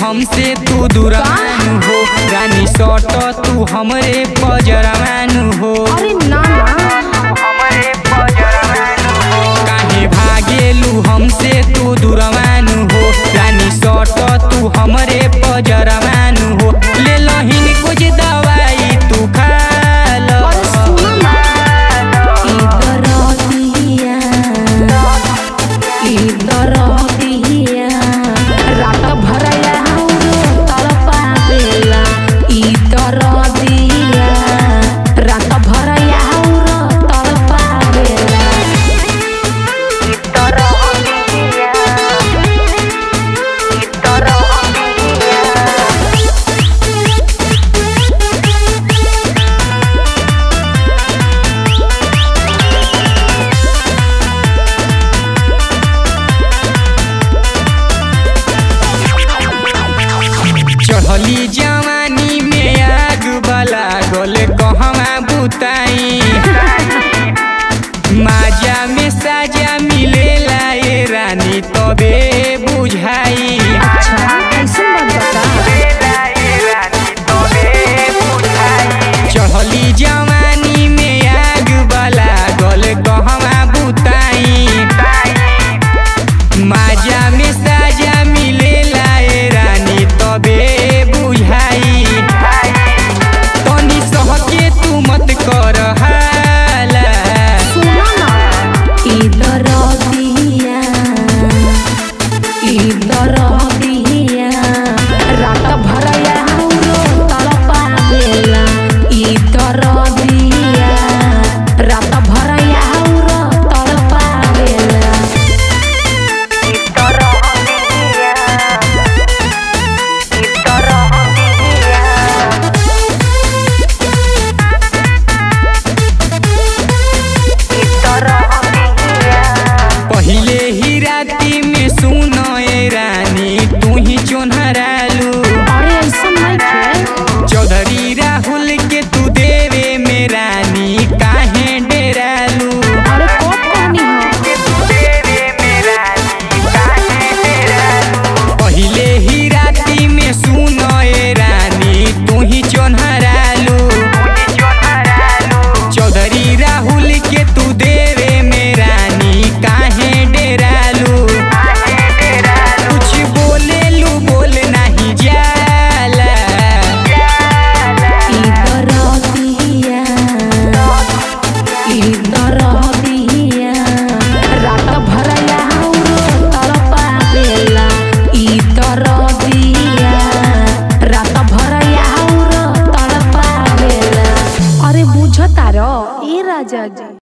हमसे तू दुरान हो। रानी सौटो तू हमरे पजरवान हो। अरे ना ना। उताई। माजा में साजा मिलेला ये रानी तो जाएगी